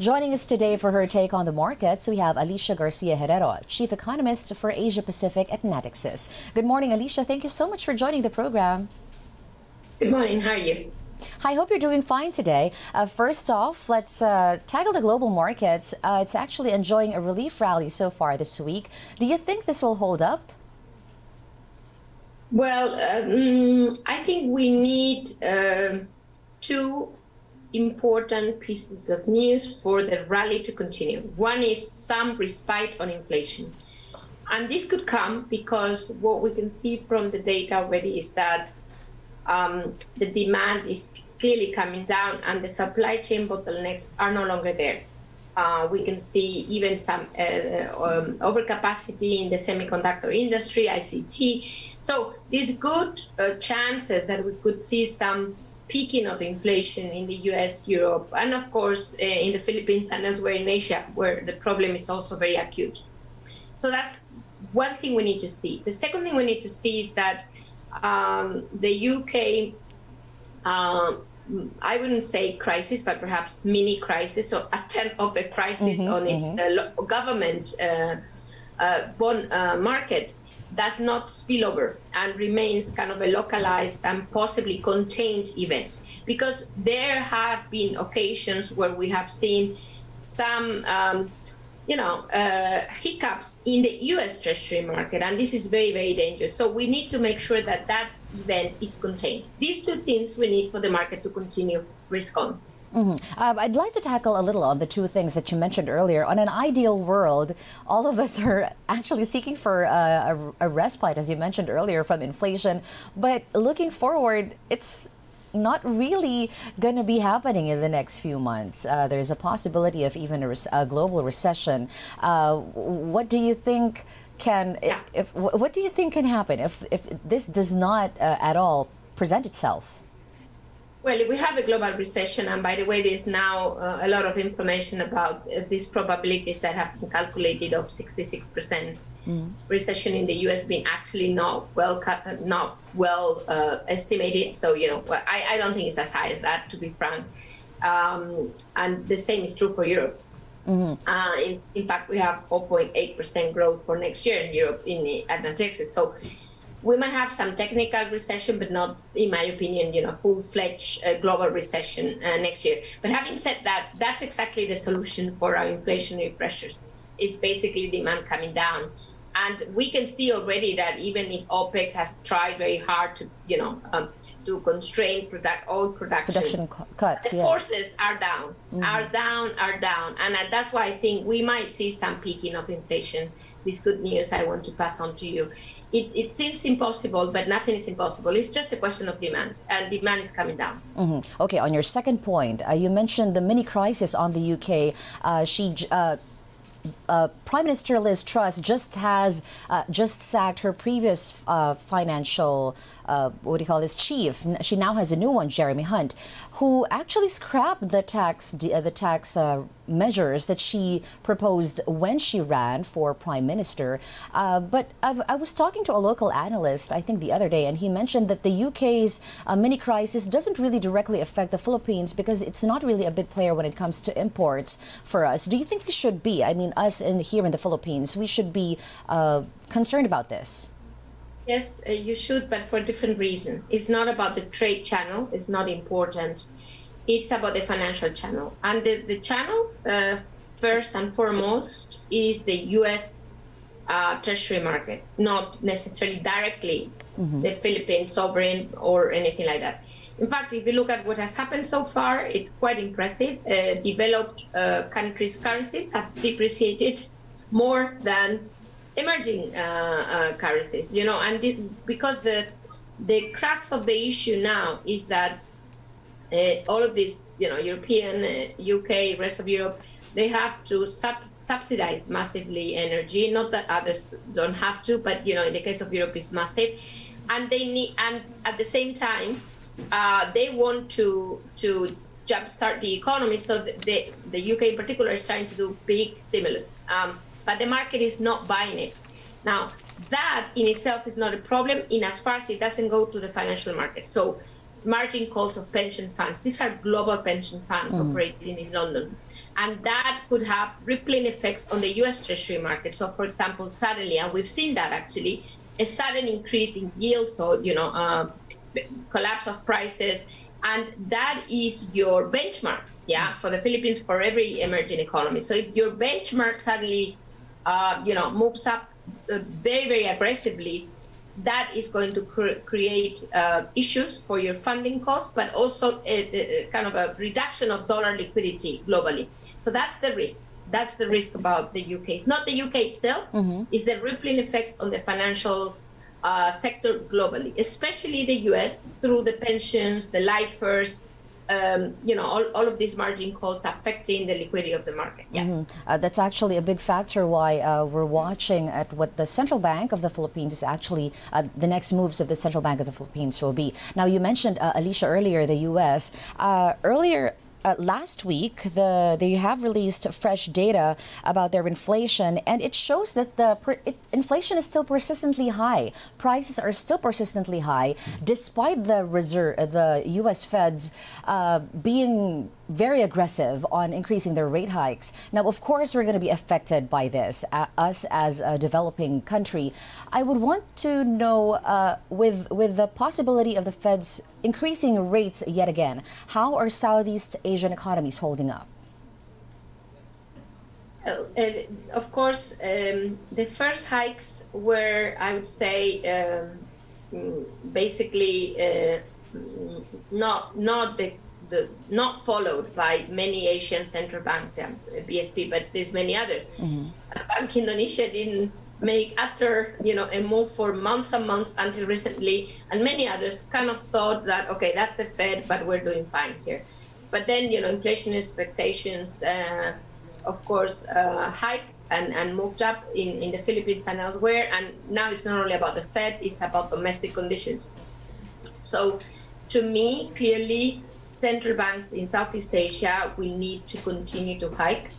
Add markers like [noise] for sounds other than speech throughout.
Joining us today for her take on the markets, we have Alicia Garcia Herrero, Chief Economist for Asia Pacific at Natixis. Good morning, Alicia. Thank you so much for joining the program. Good morning. How are you? Hi, hope you're doing fine today. Uh, first off, let's uh, tackle the global markets. Uh, it's actually enjoying a relief rally so far this week. Do you think this will hold up? Well, um, I think we need um, two important pieces of news for the rally to continue. One is some respite on inflation. And this could come because what we can see from the data already is that um, the demand is clearly coming down and the supply chain bottlenecks are no longer there. Uh, we can see even some uh, um, overcapacity in the semiconductor industry, ICT. So these good uh, chances that we could see some peaking of inflation in the US, Europe, and of course uh, in the Philippines and elsewhere in Asia, where the problem is also very acute. So that's one thing we need to see. The second thing we need to see is that um, the UK, um, I wouldn't say crisis, but perhaps mini crisis or attempt of a crisis mm-hmm, on its mm-hmm. uh, government uh, uh, bond uh, market does not spill over and remains kind of a localized and possibly contained event. Because there have been occasions where we have seen some um, you know, uh, hiccups in the U.S. Treasury market, and this is very, very dangerous. So we need to make sure that that event is contained. These two things we need for the market to continue risk on. Mm-hmm. Um, I'd like to tackle a little on the two things that you mentioned earlier. On an ideal world, all of us [laughs] are actually seeking for a, a, a respite, as you mentioned earlier, from inflation. But looking forward, it's not really going to be happening in the next few months. Uh, there's a possibility of even a, a global recession. Uh, what do you think can, if, if, what do you think can happen if, if this does not uh, at all present itself? Well, we have a global recession, and by the way, there's now uh, a lot of information about uh, these probabilities that have been calculated of 66% mm. recession in the U.S. being actually not well uh, not well uh, estimated. So you know, I, I don't think it's as high as that, to be frank. Um, and the same is true for Europe. Mm-hmm. Uh, in, in, fact, we have 0.8% growth for next year in Europe in at Natixis. So we might have some technical recession, but not, in my opinion, you know, full-fledged uh, global recession uh, next year. But having said that, that's exactly the solution for our inflationary pressures. It's basically demand coming down, and we can see already that even if OPEC has tried very hard to, you know, um, to constrain product oil production. Production cuts. The yes. forces are down, mm-hmm. are down, are down, and that's why I think we might see some peaking of inflation. This good news I want to pass on to you. It, it seems impossible, but nothing is impossible. It's just a question of demand, and demand is coming down. Mm-hmm. Okay, on your second point, uh, you mentioned the mini crisis on the UK. Uh, she. Uh, uh, Prime Minister Liz Truss just has uh, just sacked her previous uh, financial uh, what do you call this chief. She now has a new one, Jeremy Hunt, who actually scrapped the tax uh, the tax uh, measures that she proposed when she ran for prime minister. but I've, i was talking to a local analyst, I think the other day, and he mentioned that the UK's mini crisis doesn't really directly affect the Philippines because it's not really a big player when it comes to imports for us. Do you think we should be? I mean, us in here in the Philippines, we should be uh, concerned about this. Yes, uh, you should, but for a different reason. It's not about the trade channel, it's not important. It's about the financial channel. And the, the channel, uh, first and foremost, is the US uh, treasury market, not necessarily directly mm-hmm. the Philippine sovereign or anything like that. In fact, if you look at what has happened so far, it's quite impressive. Uh, developed uh, countries' currencies have depreciated more than emerging uh, uh, currencies. You know, and because the the crux of the issue now is that uh, all of this, you know, European, UK, rest of Europe, they have to sub- subsidize massively energy. Not that others don't have to, but you know, in the case of Europe, it's massive, and they need, and at the same time uh, they want to to jumpstart the economy. So the, the, UK in particular is trying to do big stimulus, um, but the market is not buying it. Now that in itself is not a problem in as far as it doesn't go to the financial market. So margin calls of pension funds. These are global pension funds mm. operating in London. and that could have rippling effects on the U.S. Treasury market. So, for example, suddenly, and we've seen that actually, a sudden increase in yields, so you know, uh, collapse of prices, and that is your benchmark, yeah, for the Philippines for every emerging economy. So, if your benchmark suddenly, uh, you know, moves up uh, very, very aggressively, that is going to cre create uh, issues for your funding costs, but also a, a, kind of a reduction of dollar liquidity globally. So that's the risk. That's the risk about the UK. It's not the UK itself. Mm -hmm. It's the rippling effects on the financial uh, sector globally, especially the US through the pensions, the lifers, um, you know, all, all of these margin calls affecting the liquidity of the market. Yeah. Mm -hmm. uh, that's actually a big factor why uh, we're watching at what the Central Bank of the Philippines is actually, uh, the next moves of the Central Bank of the Philippines will be. Now, you mentioned, uh, Alicia, earlier, the U.S. Uh, earlier, uh, last week, the they have released fresh data about their inflation, and it shows that the it, inflation is still persistently high. Prices are still persistently high, despite the reserve, the U.S. Fed's uh, being very aggressive on increasing their rate hikes. Now, of course, we're going to be affected by this, uh, us as a developing country. I would want to know, uh, with, with the possibility of the Fed's increasing rates yet again, how are Southeast Asian economies holding up? Uh, of course, um, the first hikes were, I would say, um, basically uh, not not the the, not followed by many Asian central banks, yeah, BSP, but there's many others. Mm-hmm. Bank Indonesia didn't make after you know a move for months and months until recently, and many others kind of thought that okay, that's the Fed, but we're doing fine here. But then you know inflation expectations, uh, of course, uh, hike and, and moved up in, in the Philippines and elsewhere. And now it's not only about the Fed, it's about domestic conditions. So to me, clearly, central banks in Southeast Asia will need to continue to hike.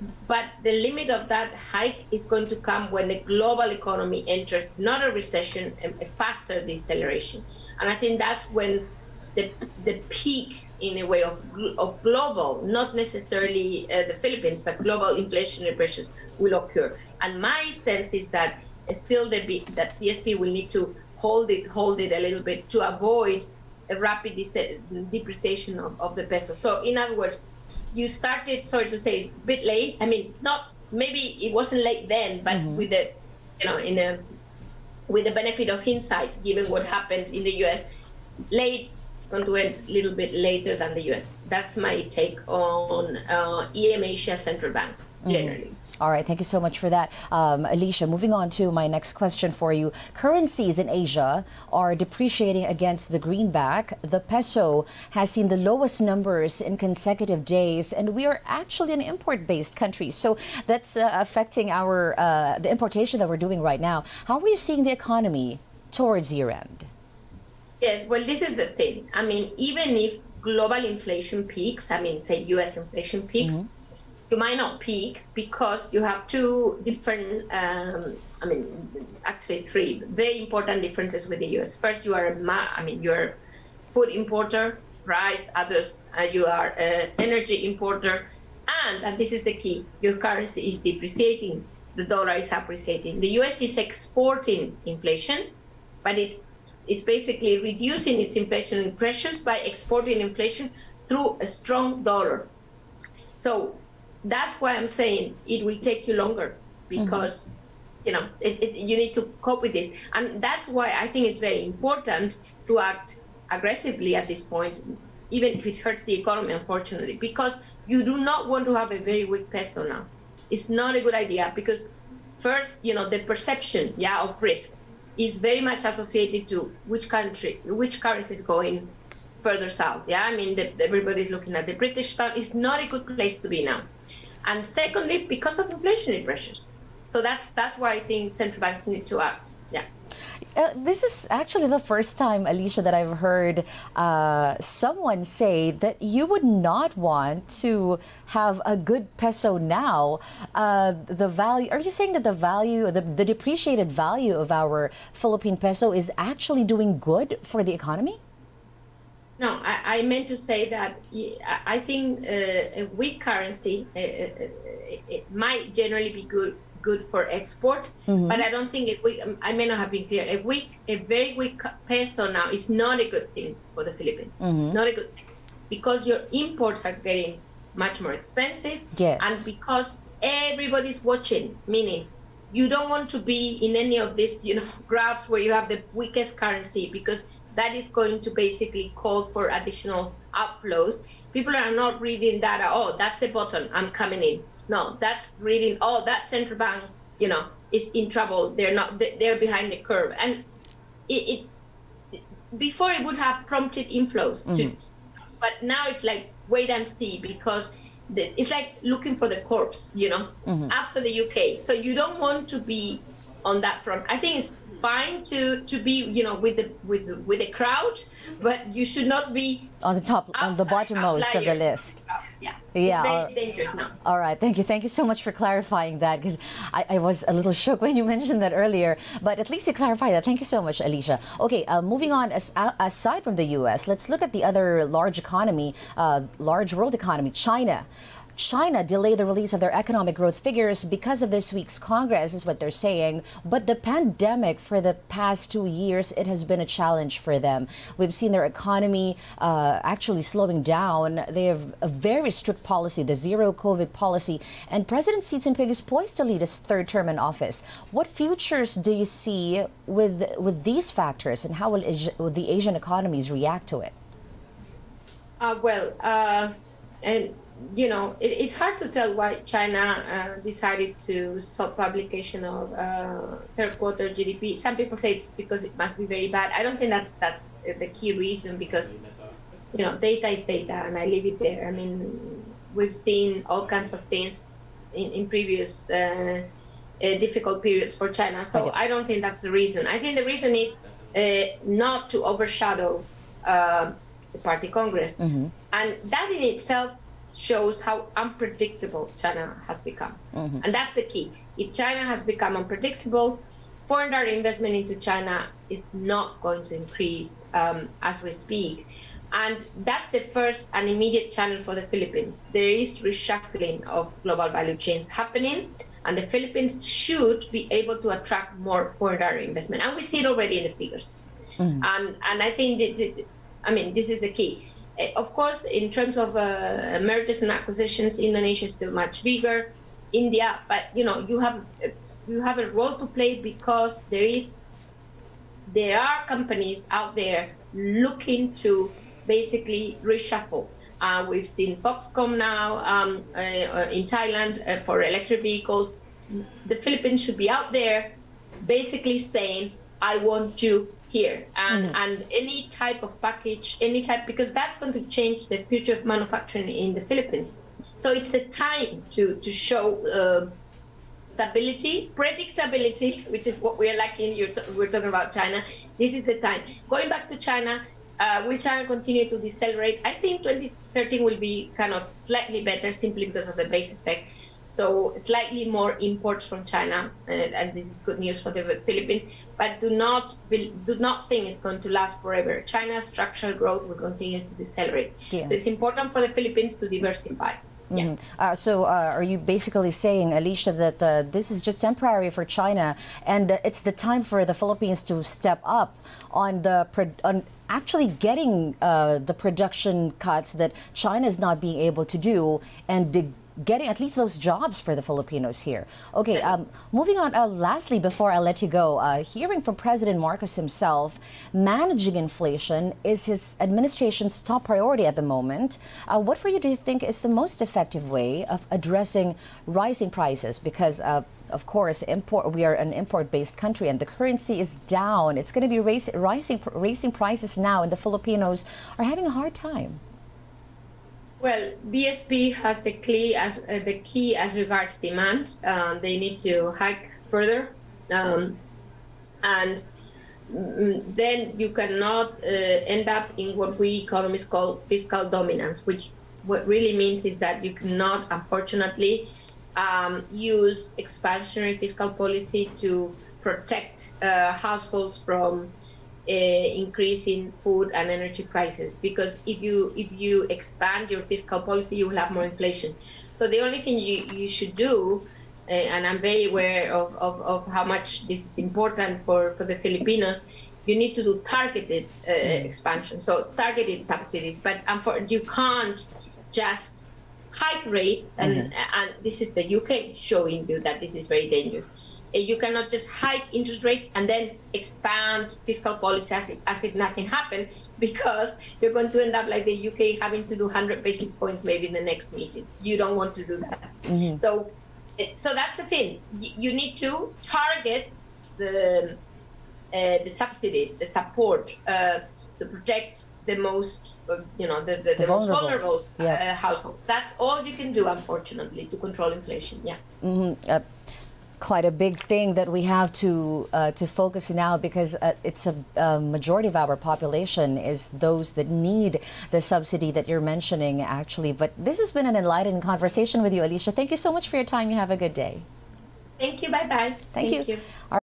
But the limit of that hike is going to come when the global economy enters not a recession, a faster deceleration. And I think that's when the, the peak, in a way, of, of global, not necessarily uh, the Philippines, but global inflationary pressures will occur. And my sense is that still the, that BSP will need to hold it, hold it a little bit to avoid a rapid depreciation of, of the peso. So in other words, you started, sorry to say, a bit late. I mean, not maybe it wasn't late then, but mm-hmm. with the, you know, in a with the benefit of hindsight, given what happened in the U.S., late going to end a little bit later than the U.S. That's my take on uh, EM Asia central banks mm-hmm. generally. Mm-hmm. All right, thank you so much for that. Um, Alicia, moving on to my next question for you. Currencies in Asia are depreciating against the greenback. The peso has seen the lowest numbers in consecutive days, and we are actually an import-based country. So that's uh, affecting our uh, the importation that we're doing right now. How are you seeing the economy towards year end? Yes, well, this is the thing. I mean, even if global inflation peaks, I mean, say U.S. inflation peaks, mm -hmm you might not peak because you have two different, um, I mean, actually three very important differences with the US. First, you are a, I mean, you're food importer, rice, others, uh, you are an energy importer, and, and this is the key, your currency is depreciating, the dollar is appreciating. The US is exporting inflation, but it's it's basically reducing its inflationary pressures by exporting inflation through a strong dollar. So that's why I'm saying it will take you longer because mm-hmm. you know it, it, you need to cope with this, and that's why I think it's very important to act aggressively at this point, even if it hurts the economy, unfortunately, because you do not want to have a very weak peso now. It's not a good idea because first, you know, the perception, yeah, of risk is very much associated to which country, which currency is going further south. Yeah, I mean, the, everybody's looking at the British pound. It's not a good place to be now. And secondly, because of inflationary pressures. So that's that's why I think central banks need to act. Yeah. Uh, this is actually the first time, Alicia, that I've heard uh, someone say that you would not want to have a good peso now. Uh, the value, are you saying that the value, the, the depreciated value of our Philippine peso is actually doing good for the economy? No, I, I, meant to say that I think uh, a weak currency uh, uh, it might generally be good good for exports, mm-hmm. but I don't think a weak, I may not have been clear. A weak, a very weak peso now is not a good thing for the Philippines. Mm-hmm. Not a good thing because your imports are getting much more expensive, yes. and because everybody's watching, meaning you don't want to be in any of these, you know, [laughs] graphs where you have the weakest currency because that is going to basically call for additional outflows. People are not reading that. Oh, that's the button. I'm coming in. No, that's reading. Oh, that central bank, you know, is in trouble. They're not. They're behind the curve. And it, it before it would have prompted inflows, mm-hmm. to, but now it's like wait and see because it's like looking for the corpse, you know, mm-hmm. after the UK. So you don't want to be on that front. I think it's fine to to be you know with the with the, with the crowd, but you should not be on the top on the bottommost of the list. Yeah, yeah. It's very dangerous now. All right, thank you, thank you so much for clarifying that because I, I, was a little [laughs] shook when you mentioned that earlier, but at least you clarified that. Thank you so much, Alicia. Okay, uh, moving on. As, uh, aside from the U.S., let's look at the other large economy, uh, large world economy, China. China delayed the release of their economic growth figures because of this week's Congress, is what they're saying. But the pandemic for the past two years, it has been a challenge for them. We've seen their economy uh, actually slowing down. They have a very strict policy, the zero COVID policy, and President Xi Jinping is poised to lead his third term in office. What futures do you see with with these factors, and how will, will the Asian economies react to it? Uh, well, uh, and you know, it, it's hard to tell why China uh, decided to stop publication of uh, third quarter GDP. Some people say it's because it must be very bad. I don't think that's that's the key reason because, you know, data is data, and I leave it there. I mean, we've seen all kinds of things in, in previous uh, uh difficult periods for China, so okay. I don't think that's the reason. I think the reason is uh, not to overshadow uh, the party congress, mm-hmm. and that in itself shows how unpredictable China has become. Mm-hmm. And that's the key. If China has become unpredictable, foreign direct investment into China is not going to increase um, as we speak. And that's the first and immediate channel for the Philippines. There is reshuffling of global value chains happening, and the Philippines should be able to attract more foreign direct investment. And we see it already in the figures. Mm-hmm. And, and I think that, that, I mean, this is the key Eh, of course, in terms of uh, mergers and acquisitions, Indonesia is still much bigger. India, but you know, you have you have a role to play because there is there are companies out there looking to basically reshuffle. Uh, we've seen Foxconn now um, uh, uh in Thailand uh, for electric vehicles. The Philippines should be out there basically saying, I want you here and mm-hmm. and any type of package any type because that's going to change the future of manufacturing in the philippines so it's the time to to show uh, stability predictability which is what we're lacking You're t- we're talking about china this is the time going back to china uh, will china continue to decelerate i think 2013 will be kind of slightly better simply because of the base effect so slightly more imports from China, and, and, this is good news for the Philippines. But do not do not think it's going to last forever. China's structural growth will continue to decelerate. Yeah. So it's important for the Philippines to diversify. Yeah. Mm-hmm. Uh, so, uh, are you basically saying, Alicia, that uh, this is just temporary for China, and uh, it's the time for the Philippines to step up on the on actually getting uh, the production cuts that China is not being able to do, and getting at least those jobs for the Filipinos here. Okay, um, moving on. Uh, lastly, before I let you go, uh, hearing from President Marcos himself, managing inflation is his administration's top priority at the moment. Uh, what for you do you think is the most effective way of addressing rising prices? Because uh, of course, import. We are an import-based country, and the currency is down. It's going to be raising, rising, raising prices now, and the Filipinos are having a hard time. Well, BSP has the key as uh, the key as regards demand. Um, they need to hike further, um, and mm, then you cannot uh, end up in what we economists call fiscal dominance, which what really means is that you cannot, unfortunately, um, use expansionary fiscal policy to protect uh, households from increase in food and energy prices because if you if you expand your fiscal policy you will have more inflation. So the only thing you, you should do uh, and i'm very aware of, of, of, how much this is important for, for the filipinos you need to do targeted uh, expansion. So targeted subsidies but for, you can't just hike rates and mm-hmm. and this is the uk showing you that this is very dangerous uh, you cannot just hike interest rates and then expand fiscal policy as if, as if nothing happened [laughs] because you're going to end up like the UK having to do 100 basis points maybe in the next meeting. You don't want to do that. Mm-hmm. So, so that's the thing. You need to target the uh, the subsidies, the support uh, to protect the most, uh, you know, the, the, the, the most vulnerable yeah. Uh, households. That's all you can do, unfortunately, to control inflation. Yeah. Mm-hmm uh, quite a big thing that we have to uh, to focus now because uh, it's a, a, majority of our population is those that need the subsidy that you're mentioning actually but this has been an enlightening conversation with you alicia thank you so much for your time you have a good day thank you bye bye thank, thank you, you.